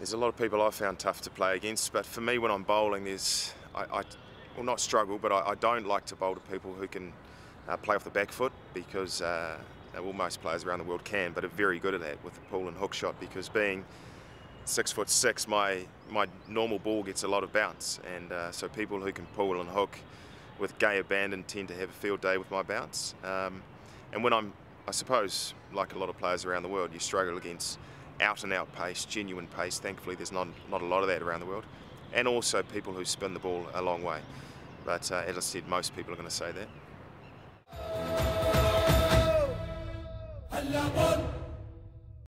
there's a lot of people I've found tough to play against, but for me, when I'm bowling, there's I, I will not struggle, but I, I, don't like to bowl to people who can uh, play off the back foot because uh, well, most players around the world can, but are very good at that with the pull and hook shot because being six foot six, my my normal ball gets a lot of bounce, and uh, so people who can pull and hook with gay abandon tend to have a field day with my bounce. Um, and when I'm, I suppose, like a lot of players around the world, you struggle against out and out pace, genuine pace. Thankfully, there's not not a lot of that around the world, and also people who spin the ball a long way. But uh, as I said, most people are going to say that.